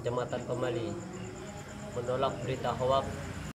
Kecamatan Pemali menolak berita hoax.